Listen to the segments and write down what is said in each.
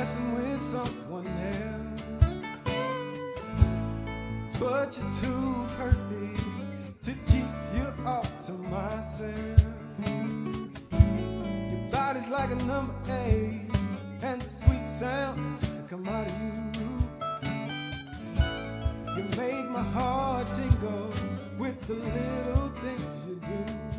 messing with someone else. But you're too perfect to keep you all to myself. Your body's like a number eight, and the sweet sounds that come out of you. You make my heart tingle with the little things you do.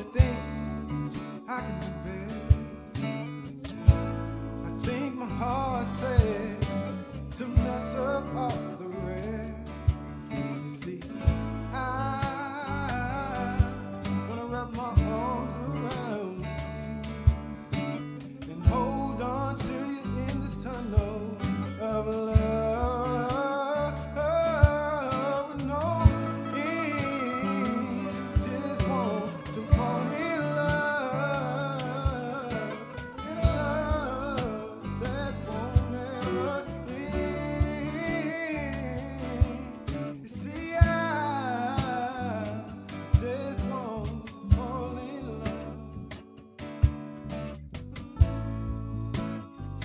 only I can do. I think my heart says.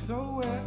so wet.